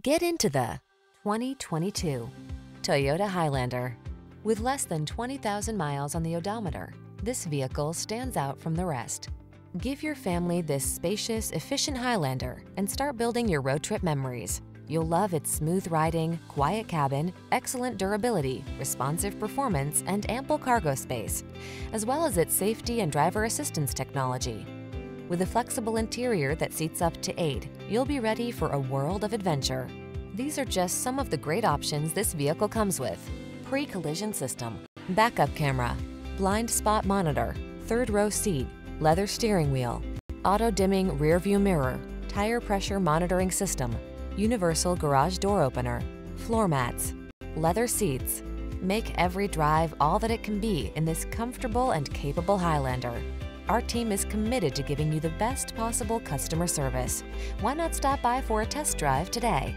Get into the 2022 Toyota Highlander. With less than 20,000 miles on the odometer, this vehicle stands out from the rest. Give your family this spacious, efficient Highlander and start building your road trip memories. You'll love its smooth riding, quiet cabin, excellent durability, responsive performance, and ample cargo space, as well as its safety and driver assistance technology. With a flexible interior that seats up to eight, you'll be ready for a world of adventure. These are just some of the great options this vehicle comes with. Pre-collision system, backup camera, blind spot monitor, third row seat, leather steering wheel, auto-dimming rear view mirror, tire pressure monitoring system, universal garage door opener, floor mats, leather seats. Make every drive all that it can be in this comfortable and capable Highlander. Our team is committed to giving you the best possible customer service. Why not stop by for a test drive today?